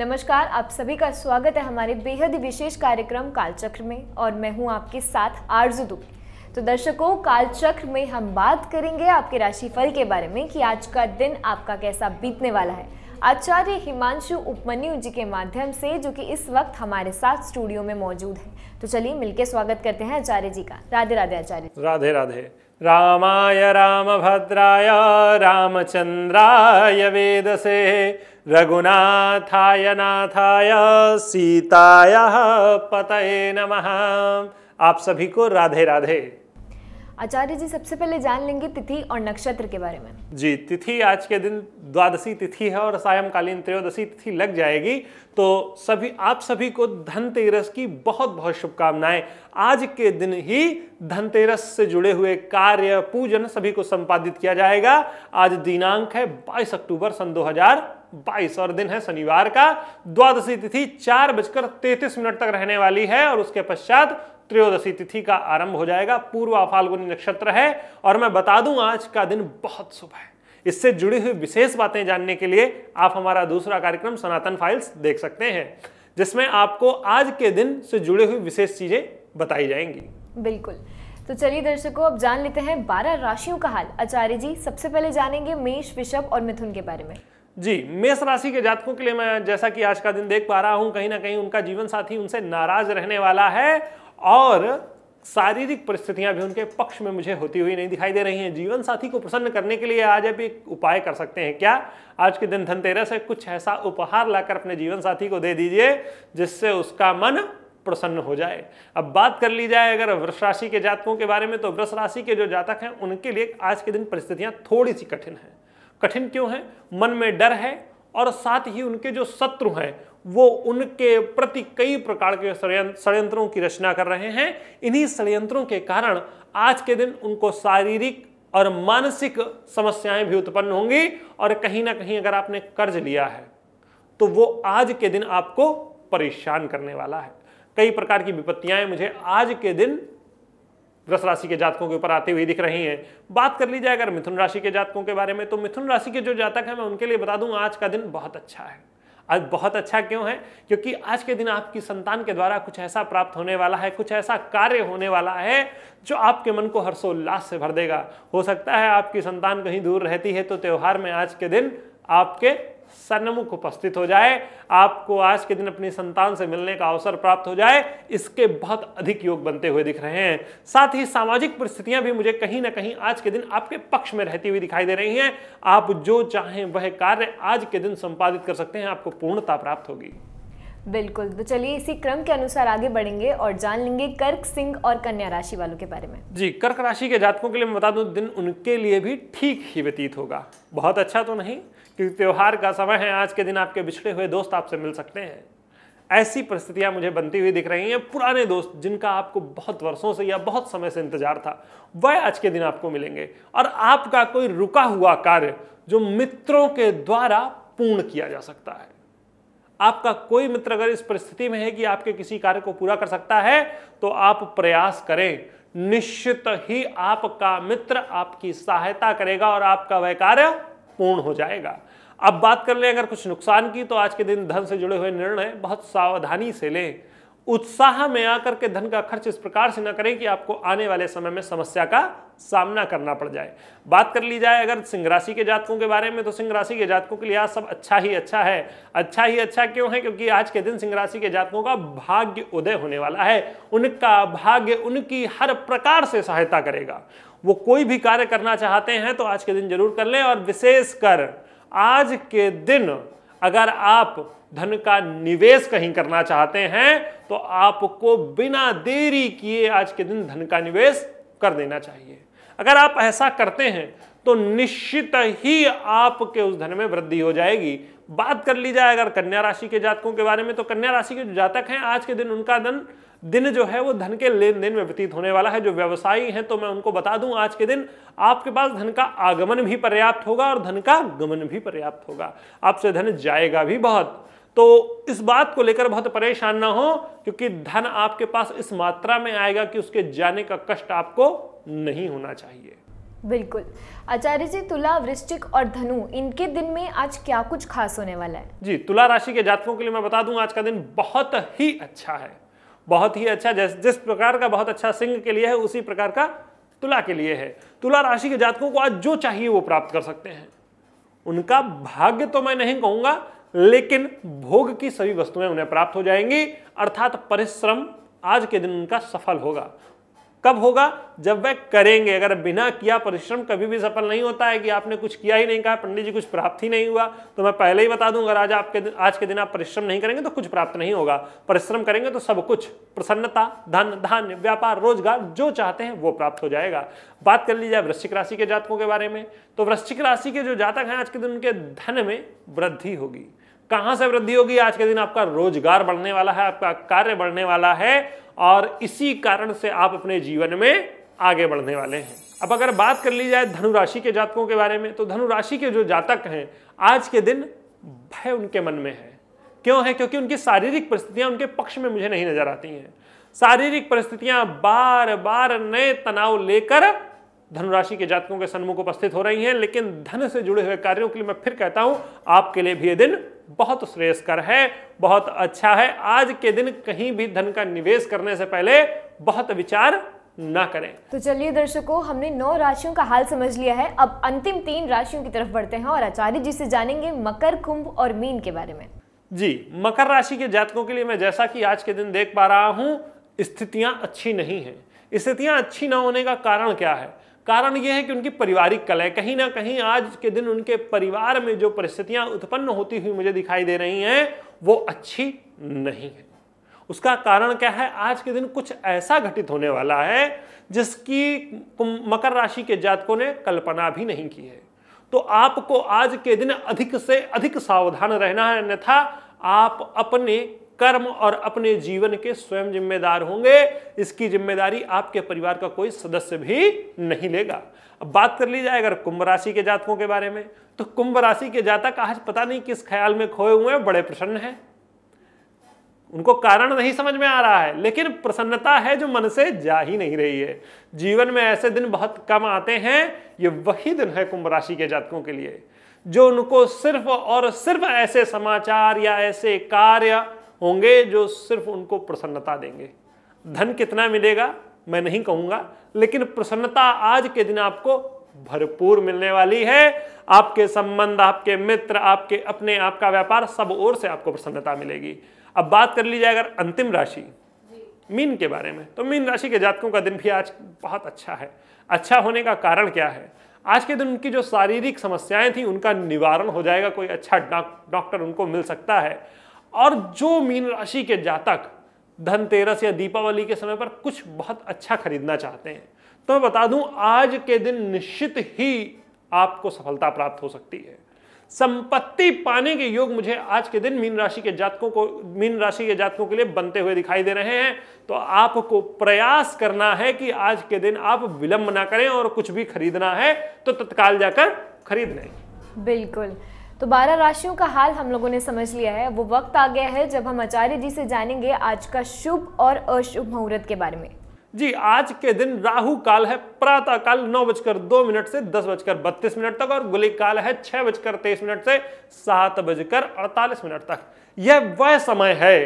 नमस्कार, आप सभी का स्वागत है हमारे बेहद विशेष कार्यक्रम कालचक्र में और मैं हूँ आपके साथ आरज़ू दुबे। तो दर्शकों, कालचक्र में हम बात करेंगे आपके राशिफल के बारे में कि आज का दिन आपका कैसा बीतने वाला है। आचार्य हिमांशु उपमन्यु जी के माध्यम से, जो कि इस वक्त हमारे साथ स्टूडियो में मौजूद है। तो चलिए मिलकर स्वागत करते हैं आचार्य जी का। राधे राधे आचार्य राधे राधे रामाय रामभद्राय रामचंद्राय वेदसे रघुनाथाय नाथाय सीताय पतये नमः। आप सभी को राधे राधे आचार्य जी सबसे पहले जान लेंगे तिथि और नक्षत्र के बारे में। जी, तिथि आज के दिन द्वादशी तिथि है और सायंकालीन त्रयोदशी तिथि लग जाएगी। तो सभी, आप सभी को धनतेरस की बहुत बहुत शुभकामनाएँ। आज के दिन ही धनतेरस से जुड़े हुए कार्य पूजन सभी को संपादित किया जाएगा। आज दिनांक है 22 अक्टूबर सन 2022 और दिन है शनिवार का। द्वादशी तिथि चार बजकर तैतीस मिनट तक रहने वाली है और उसके पश्चात त्रयोदशी तिथि का आरंभ हो जाएगा। पूर्व फाल्गुनी नक्षत्र है और मैं बता दूँ आज का दिन बहुत शुभ है। इससे जुड़ी हुई विशेष बातें जानने के लिए आप हमारा दूसरा कार्यक्रम सनातन फाइल्स देख सकते हैं जिसमें आपको आज के दिन से जुड़ी हुई विशेष चीज़ें बताई जाएँगी। बिल्कुल। तो चलिए दर्शकों अब जान लेते हैं बारह राशियों का हाल। आचार्य जी सबसे पहले जानेंगे मेष वृषभ और मिथुन के बारे में। जी मेष राशि के जातकों के लिए मैं जैसा कि आज का दिन देख पा रहा हूँ कहीं ना कहीं उनका जीवन साथी उनसे नाराज़ रहने वाला है और शारीरिक परिस्थितियाँ भी उनके पक्ष में मुझे होती हुई नहीं दिखाई दे रही हैं। जीवन साथी को प्रसन्न करने के लिए आज आप एक उपाय कर सकते हैं। क्या? आज के दिन धनतेरस है कुछ ऐसा उपहार लाकर अपने जीवन साथी को दे दीजिए, जिससे उसका मन प्रसन्न हो जाए। अब बात कर ली जाए अगर वृक्ष राशि के जातकों के बारे में तो वृक्ष राशि के जो जातक हैं, उनके लिए आज के दिन परिस्थितियाँ थोड़ी सी कठिन है। कठिन क्यों है? मन में डर है और साथ ही उनके जो शत्रु हैं वो उनके प्रति कई प्रकार के षड्यंत्रों की रचना कर रहे हैं। इन्हीं षड्यंत्रों के कारण आज के दिन उनको शारीरिक और मानसिक समस्याएँ भी उत्पन्न होंगी और कहीं ना कहीं अगर आपने कर्ज लिया है तो वो आज के दिन आपको परेशान करने वाला है। कई प्रकार की विपत्तियाँ मुझे आज के दिन वृष राशि के जातकों के ऊपर आती हुई दिख रही हैं। बात कर ली जाए अगर मिथुन राशि के जातकों के बारे में तो मिथुन राशि के जो जातक हैं, मैं उनके लिए बता दूँ, आज का दिन बहुत अच्छा है। आज बहुत अच्छा क्यों है? क्योंकि आज के दिन आपकी संतान के द्वारा कुछ ऐसा प्राप्त होने वाला है, कुछ ऐसा कार्य होने वाला है, जो आपके मन को हर्षोल्लास से भर देगा। हो सकता है आपकी संतान कहीं दूर रहती है तो त्यौहार में आज के दिन आपके सन्मुख उपस्थित हो जाए, आपको आज के दिन अपनी संतान से मिलने का अवसर प्राप्त हो जाए, इसके बहुत अधिक योग बनते हुए दिख रहे हैं। साथ ही सामाजिक परिस्थितियाँ भी मुझे कहीं ना कहीं आज के दिन आपके पक्ष में रहती हुई दिखाई दे रही हैं। आप जो चाहें वह कार्य आज के दिन संपादित कर सकते हैं, आपको पूर्णता प्राप्त होगी। बिल्कुल। तो चलिए इसी क्रम के अनुसार आगे बढ़ेंगे और जान लेंगे कर्क सिंह और कन्या राशि वालों के बारे में। जी, कर्क राशि के जातकों के लिए मैं बता दूँ, दिन उनके लिए भी ठीक ही व्यतीत होगा। बहुत अच्छा तो नहीं, क्योंकि त्यौहार का समय है, आज के दिन आपके बिछड़े हुए दोस्त आपसे मिल सकते हैं। ऐसी परिस्थितियाँ मुझे बनती हुई दिख रही हैं पुराने दोस्त जिनका आपको बहुत वर्षों से या बहुत समय से इंतज़ार था, वह आज के दिन आपको मिलेंगे। और आपका कोई रुका हुआ कार्य जो मित्रों के द्वारा पूर्ण किया जा सकता है। आपका कोई मित्र अगर इस परिस्थिति में है कि आपके किसी कार्य को पूरा कर सकता है तो आप प्रयास करें। निश्चित ही आपका मित्र आपकी सहायता करेगा और आपका वह कार्य पूर्ण हो जाएगा। अब बात कर ले अगर कुछ नुकसान की तो आज के दिन धन से जुड़े हुए निर्णय बहुत सावधानी से लें। उत्साह में आकर के धन का खर्च इस प्रकार से ना करें कि आपको आने वाले समय में समस्या का सामना करना पड़ जाए। बात कर ली जाए अगर सिंह राशि के जातकों के बारे में तो सिंह राशि के जातकों के लिए आज सब अच्छा ही अच्छा है। अच्छा ही अच्छा क्यों है? क्योंकि आज के दिन सिंह राशि के जातकों का भाग्य उदय होने वाला है। उनका भाग्य उनकी हर प्रकार से सहायता करेगा। वो कोई भी कार्य करना चाहते हैं तो आज के दिन ज़रूर कर लें। और विशेषकर आज के दिन अगर आप धन का निवेश कहीं करना चाहते हैं तो आपको बिना देरी किए आज के दिन धन का निवेश कर देना चाहिए। अगर आप ऐसा करते हैं तो निश्चित ही आपके उस धन में वृद्धि हो जाएगी। बात कर ली जाए अगर कन्या राशि के जातकों के बारे में तो कन्या राशि के जो जातक हैं, आज के दिन उनका धन, दिन जो है वो धन के लेन देन में व्यतीत होने वाला है। जो व्यवसायी हैं तो मैं उनको बता दूँ, आज के दिन आपके पास धन का आगमन भी पर्याप्त होगा और धन का गमन भी पर्याप्त होगा। आपसे धन जाएगा भी बहुत। तो इस बात को लेकर बहुत परेशान ना हो क्योंकि धन आपके पास इस मात्रा में आएगा कि उसके जाने का कष्ट आपको नहीं होना चाहिए। बिल्कुल। आचार्य जी तुला वृश्चिक और धनु इनके दिन में आज क्या कुछ खास होने वाला है? जी तुला राशि के जातकों के लिए मैं बता दूँ आज का दिन बहुत ही अच्छा है। बहुत ही अच्छा जिस जिस प्रकार का बहुत अच्छा सिंह के लिए है उसी प्रकार का तुला के लिए है। तुला राशि के जातकों को आज जो चाहिए वो प्राप्त कर सकते हैं। उनका भाग्य तो मैं नहीं कहूँगा लेकिन भोग की सभी वस्तुएँ उन्हें प्राप्त हो जाएँगी, अर्थात परिश्रम आज के दिन उनका सफल होगा। कब होगा? जब वह करेंगे। अगर बिना किया परिश्रम कभी भी सफल नहीं होता है कि आपने कुछ किया ही नहीं, कहा, पंडित जी, कुछ प्राप्त ही नहीं हुआ तो मैं पहले ही बता दूँ अगर आज आपके दिन, आज के दिन आप परिश्रम नहीं करेंगे तो कुछ प्राप्त नहीं होगा। परिश्रम करेंगे तो सब कुछ, प्रसन्नता, धन, धान्य, व्यापार, रोज़गार, जो चाहते हैं वो प्राप्त हो जाएगा। बात कर ली जाए वृश्चिक राशि के जातकों के बारे में तो वृश्चिक राशि के जो जातक हैं आज के दिन उनके धन में वृद्धि होगी। कहाँ से वृद्धि होगी? आज के दिन आपका रोज़गार बढ़ने वाला है, आपका कार्य बढ़ने वाला है, और इसी कारण से आप अपने जीवन में आगे बढ़ने वाले हैं। अब अगर बात कर ली जाए धनुराशि के जातकों के बारे में तो धनुराशि के जो जातक हैं, आज के दिन भय उनके मन में है। क्यों है? क्योंकि उनकी शारीरिक परिस्थितियाँ उनके पक्ष में मुझे नहीं नज़र आती हैं। शारीरिक परिस्थितियाँ बार बार नए तनाव लेकर धनुराशि के जातकों के सन्मुख उपस्थित हो रही हैं लेकिन धन से जुड़े हुए कार्यों के लिए मैं फिर कहता हूँ आपके लिए भी ये दिन बहुत श्रेयस्कर है बहुत अच्छा है। आज के दिन कहीं भी धन का निवेश करने से पहले बहुत विचार ना करें। तो चलिए दर्शकों हमने नौ राशियों का हाल समझ लिया है। अब अंतिम तीन राशियों की तरफ़ बढ़ते हैं और आचार्य जी से जानेंगे मकर कुंभ और मीन के बारे में। जी मकर राशि के जातकों के लिए मैं जैसा कि आज के दिन देख पा रहा हूँ स्थितियाँ अच्छी नहीं है। स्थितियाँ अच्छी ना होने का कारण क्या है? कारण यह है कि उनकी पारिवारिक कला है कहीं ना कहीं आज के दिन उनके परिवार में जो परिस्थितियाँ उत्पन्न होती हुई मुझे दिखाई दे रही हैं, वो अच्छी नहीं है। उसका कारण क्या है? आज के दिन कुछ ऐसा घटित होने वाला है, जिसकी मकर राशि के जातकों ने कल्पना भी नहीं की है। तो आपको आज के दिन अधिक से अधिक सावधान रहना है, अन्यथा आप अपने कर्म और अपने जीवन के स्वयं जिम्मेदार होंगे। इसकी ज़िम्मेदारी आपके परिवार का कोई सदस्य भी नहीं लेगा। अब बात कर ली जाए अगर कुंभ राशि के जातकों के बारे में तो कुंभ राशि के जातक आज पता नहीं किस ख्याल में खोए हुए हैं, बड़े प्रसन्न हैं। उनको कारण नहीं समझ में आ रहा है, लेकिन प्रसन्नता है जो मन से जा ही नहीं रही है। जीवन में ऐसे दिन बहुत कम आते हैं, ये वही दिन है कुंभ राशि के जातकों के लिए, जो उनको सिर्फ़ और सिर्फ़ ऐसे समाचार या ऐसे कार्य होंगे जो सिर्फ़ उनको प्रसन्नता देंगे। धन कितना मिलेगा? मैं नहीं कहूँगा, लेकिन प्रसन्नता आज के दिन आपको भरपूर मिलने वाली है। आपके संबंध, आपके मित्र, आपके अपने, आपका व्यापार सब ओर से आपको प्रसन्नता मिलेगी। अब बात कर ली जाए अगर अंतिम राशि, मीन के बारे में। तो मीन राशि के जातकों का दिन भी आज बहुत अच्छा है। अच्छा होने का कारण क्या है? आज के दिन उनकी जो शारीरिक समस्याएँ थी, उनका निवारण हो जाएगा, कोई अच्छा डॉक्टर उनको मिल सकता है। और जो मीन राशि के जातक धनतेरस या दीपावली के समय पर कुछ बहुत अच्छा खरीदना चाहते हैं तो मैं बता दूँ, आज के दिन निश्चित ही आपको सफलता प्राप्त हो सकती है। संपत्ति पाने के योग मुझे आज के दिन मीन राशि के जातकों को, मीन राशि के जातकों के लिए बनते हुए दिखाई दे रहे हैं तो आपको प्रयास करना है कि आज के दिन आप विलंब ना करें और कुछ भी खरीदना है तो तत्काल जाकर खरीद लें। बिल्कुल। तो बारह राशियों का हाल हम लोगों ने समझ लिया है। वो वक्त आ गया है जब हम आचार्य जी से जानेंगे आज का शुभ और अशुभ मुहूर्त के बारे में। जी, आज के दिन राहु काल है, प्रातः काल नौ बजकर दो मिनट से दस बजकर बत्तीस मिनट तक और गुलिक काल है छह बजकर तेईस मिनट से सात बजकर अड़तालीस मिनट तक। यह वह समय है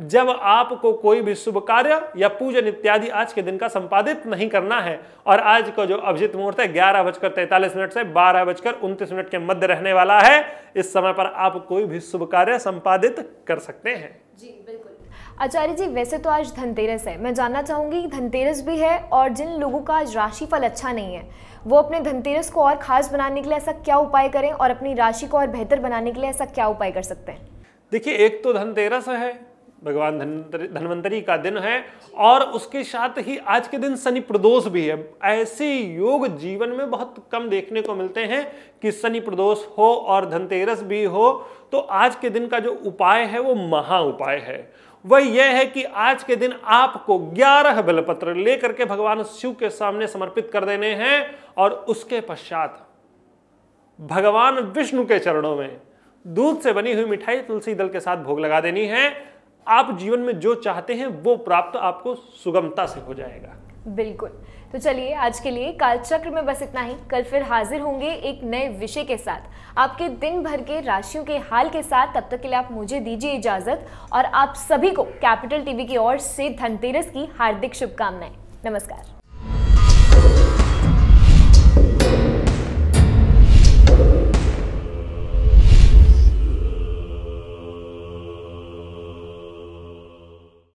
जब आपको कोई भी शुभ कार्य या पूजन इत्यादि आज के दिन का संपादित नहीं करना है और आज का जो अभिजित मुहूर्त है ग्यारह बजकर तैतालीस मिनट से बारह बजकर उनतीस मिनट के मध्य रहने वाला है इस समय पर आप कोई भी शुभ कार्य संपादित कर सकते हैं। जी बिल्कुल। आचार्य जी वैसे तो आज धनतेरस है। मैं जानना चाहूँगी धनतेरस भी है और जिन लोगों का आज राशिफल अच्छा नहीं है वो अपने धनतेरस को और खास बनाने के लिए ऐसा क्या उपाय करें और अपनी राशि को और बेहतर बनाने के लिए ऐसा क्या उपाय कर सकते हैं? देखिए एक तो धनतेरस है भगवान धनवंतरी का दिन है और उसके साथ ही आज के दिन शनि प्रदोष भी है। ऐसे योग जीवन में बहुत कम देखने को मिलते हैं कि शनि प्रदोष हो और धनतेरस भी हो। तो आज के दिन का जो उपाय है, वो महा उपाय है। वह यह है कि आज के दिन आपको 11 बलपत्र लेकर के भगवान शिव के सामने समर्पित कर देने हैं और उसके पश्चात भगवान विष्णु के चरणों में दूध से बनी हुई मिठाई तुलसी दल के साथ भोग लगा देनी है। आप जीवन में जो चाहते हैं, वो प्राप्त आपको सुगमता से हो जाएगा। बिल्कुल। तो चलिए, आज के लिए कालचक्र में बस इतना ही। कल फिर हाजिर होंगे एक नए विषय के साथ। आपके दिन भर के राशियों के हाल के साथ, तब तक के लिए आप मुझे दीजिए इजाज़त और आप सभी को कैपिटल टीवी की ओर से धनतेरस की हार्दिक शुभकामनाएँ। नमस्कार।